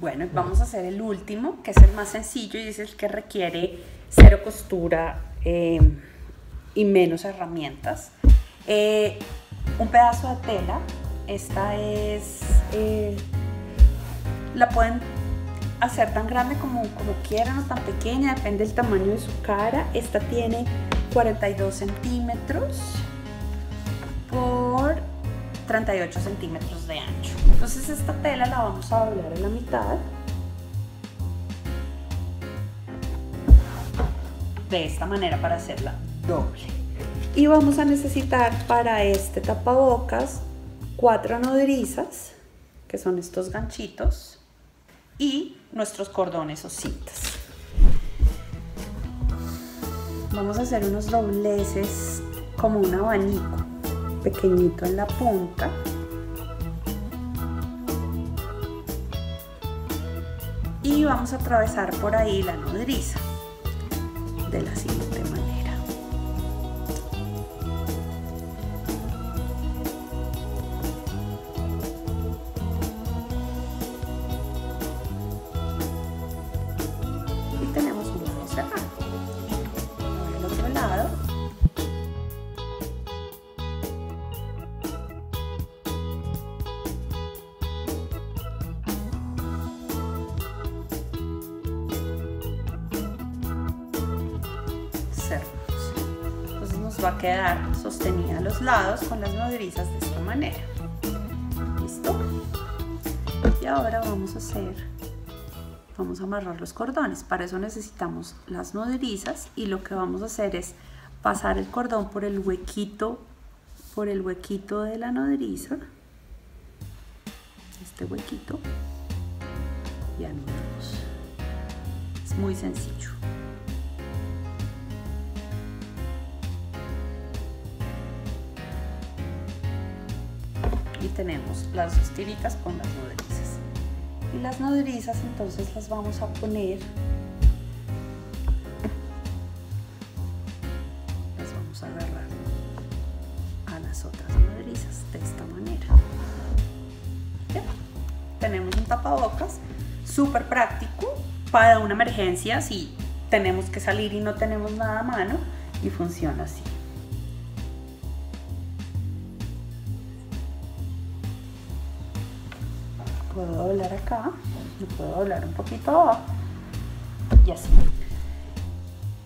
Bueno, vamos a hacer el último, que es el más sencillo y es el que requiere cero costura eh, y menos herramientas. Eh, un pedazo de tela, esta es, eh, la pueden hacer tan grande como, como quieran o tan pequeña, depende del tamaño de su cara. Esta tiene 42 centímetros por 38 centímetros de ancho. Entonces esta tela la vamos a doblar en la mitad. De esta manera para hacerla doble. Y vamos a necesitar para este tapabocas cuatro nodrizas, que son estos ganchitos, y nuestros cordones o cintas. Vamos a hacer unos dobleces como un abanico pequeñito en la punta. Y vamos a atravesar por ahí la nodriza de la siguiente manera. Y tenemos un lado cerrado. Ahora el otro lado. Entonces nos va a quedar sostenida a los lados con las nodrizas de esta manera. ¿Listo? Y ahora vamos a hacer, vamos a amarrar los cordones. Para eso necesitamos las nodrizas y lo que vamos a hacer es pasar el cordón por el huequito, por el huequito de la nodriza, este huequito, y anudamos. Es muy sencillo. Tenemos las dos tiritas con las nodrizas. Y las nodrizas entonces las vamos a poner las vamos a agarrar a las otras nodrizas de esta manera. Tenemos un tapabocas súper práctico para una emergencia si tenemos que salir y no tenemos nada a mano y funciona así puedo doblar acá, lo puedo doblar un poquito abajo y así.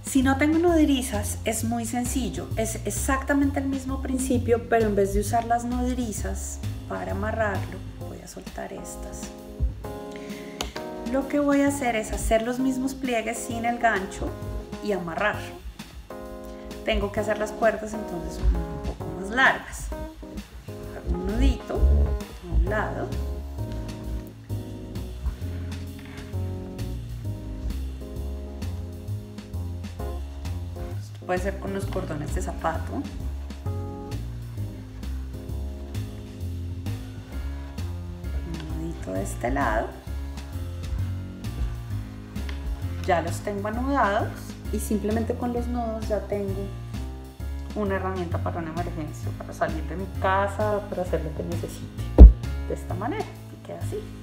Si no tengo nodrizas es muy sencillo, es exactamente el mismo principio, pero en vez de usar las nodrizas para amarrarlo, voy a soltar estas. Lo que voy a hacer es hacer los mismos pliegues sin el gancho y amarrar. Tengo que hacer las cuerdas entonces un poco más largas. Hago un nudito a un lado puede ser con los cordones de zapato. Un nudito de este lado. Ya los tengo anudados y simplemente con los nudos ya tengo una herramienta para una emergencia, para salir de mi casa, para hacer lo que necesite. De esta manera, y queda así.